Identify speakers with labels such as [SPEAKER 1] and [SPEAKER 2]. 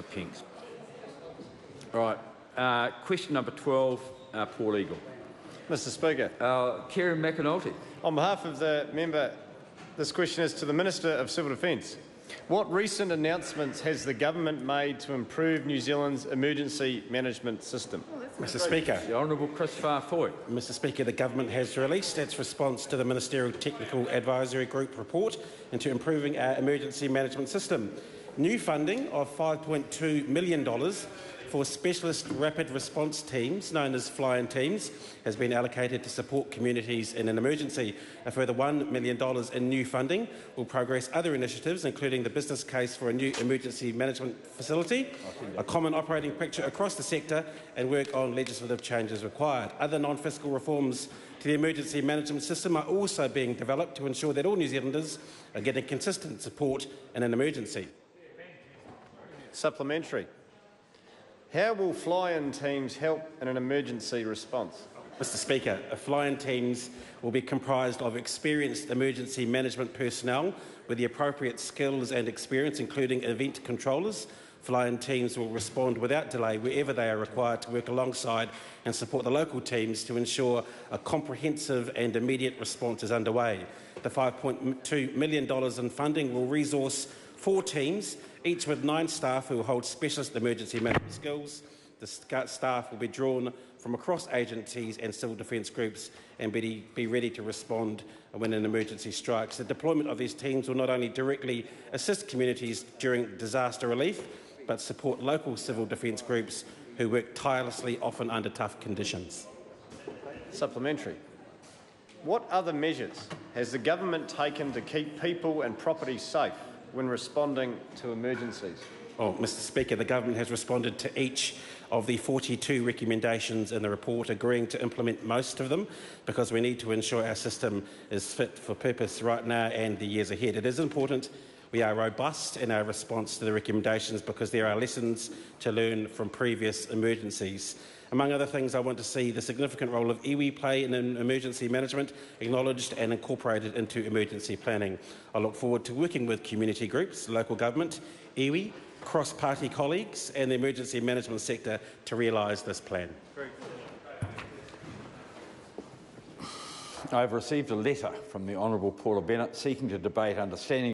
[SPEAKER 1] Mr Pinks. All right. Uh, question number 12, uh, Paul Eagle.
[SPEAKER 2] Mr Speaker,
[SPEAKER 1] Uh, Kieran McAnulty.
[SPEAKER 2] on behalf of the member, this question is to the Minister of Civil Defence. What recent announcements has the government made to improve New Zealand's emergency management system?
[SPEAKER 3] Mr Speaker,
[SPEAKER 1] The Honourable Kris Faafoi.
[SPEAKER 3] Mr Speaker, the government has released its response to the Ministerial Technical Advisory Group report into improving our emergency management system. New funding of $5.2 million for specialist rapid response teams, known as fly-in teams, has been allocated to support communities in an emergency. A further $1 million in new funding will progress other initiatives, including the business case for a new emergency management facility, a common operating picture across the sector, and work on legislative changes required. Other non-fiscal reforms to the emergency management system are also being developed to ensure that all New Zealanders are getting consistent support in an emergency.
[SPEAKER 2] Supplementary. How will fly-in teams help in an emergency response?
[SPEAKER 3] Mr Speaker, fly-in teams will be comprised of experienced emergency management personnel with the appropriate skills and experience, including event controllers. Fly-in teams will respond without delay wherever they are required to work alongside and support the local teams to ensure a comprehensive and immediate response is underway. The $5.2 million in funding will resource four teams, each with nine staff who hold specialist emergency management skills. The staff will be drawn from across agencies and civil defence groups and be, ready to respond when an emergency strikes. The deployment of these teams will not only directly assist communities during disaster relief, but support local civil defence groups who work tirelessly, often under tough conditions.
[SPEAKER 2] Supplementary. What other measures has the government taken to keep people and property safe when responding to emergencies?
[SPEAKER 3] Oh, well, Mr Speaker, the government has responded to each of the 42 recommendations in the report, agreeing to implement most of them because we need to ensure our system is fit for purpose right now and the years ahead. It is important we are robust in our response to the recommendations because there are lessons to learn from previous emergencies. Among other things, I want to see the significant role of iwi play in emergency management acknowledged and incorporated into emergency planning. I look forward to working with community groups, local government, iwi, cross-party colleagues and the emergency management sector to realise this plan.
[SPEAKER 1] I have received a letter from the Honourable Paula Bennett seeking to debate understanding